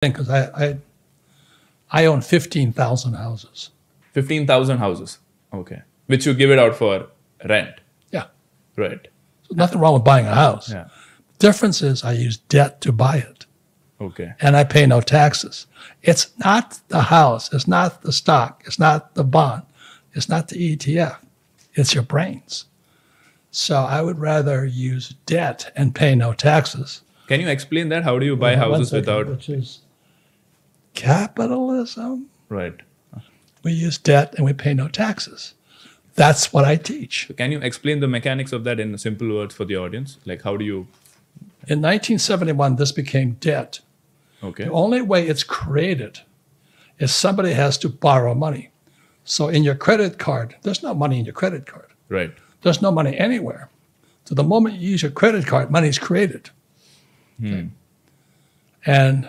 because I, I, I own 15,000 houses. 15,000 houses. Okay. Which you give it out for rent. Yeah. Right. So nothing wrong with buying a house. Yeah. Difference is I use debt to buy it Okay. and I pay no taxes. It's not the house. It's not the stock. It's not the bond. It's not the ETF. It's your brains. So I would rather use debt and pay no taxes. Can you explain that? How do you buy One houses second, without? Capitalism. Right. We use debt and we pay no taxes. That's what I teach. So can you explain the mechanics of that in simple words for the audience? Like how do you? In 1971, this became debt. Okay. The only way it's created is somebody has to borrow money. So in your credit card, there's no money in your credit card. Right. There's no money anywhere. So the moment you use your credit card, money is created. Hmm. And